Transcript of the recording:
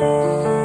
Música